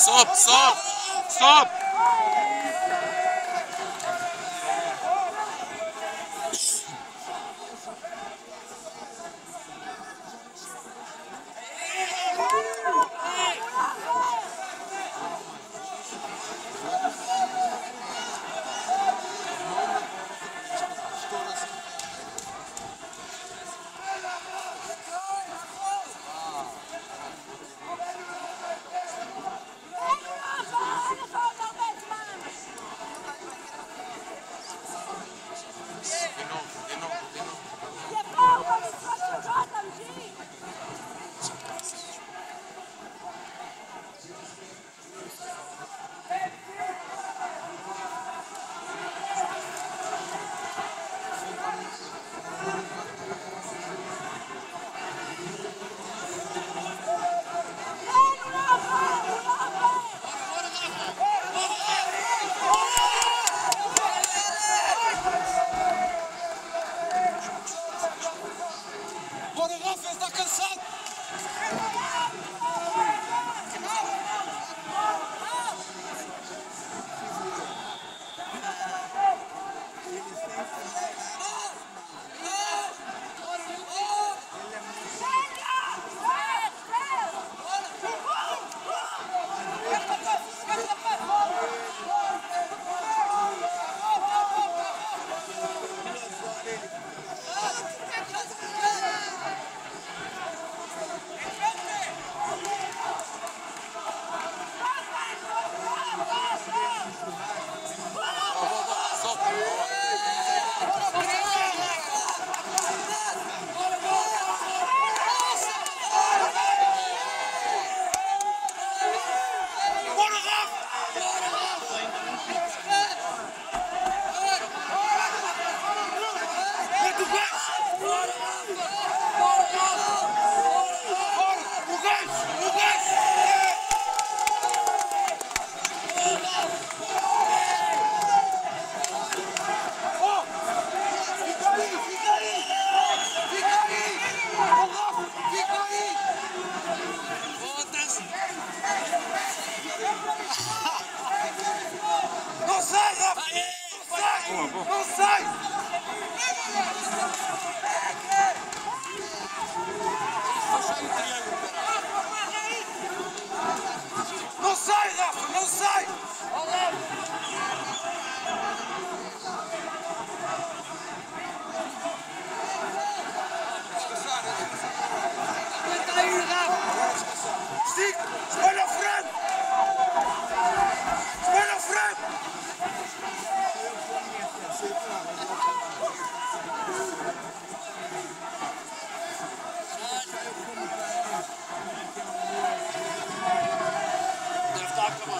Стоп, стоп, стоп! Não sai! Come on.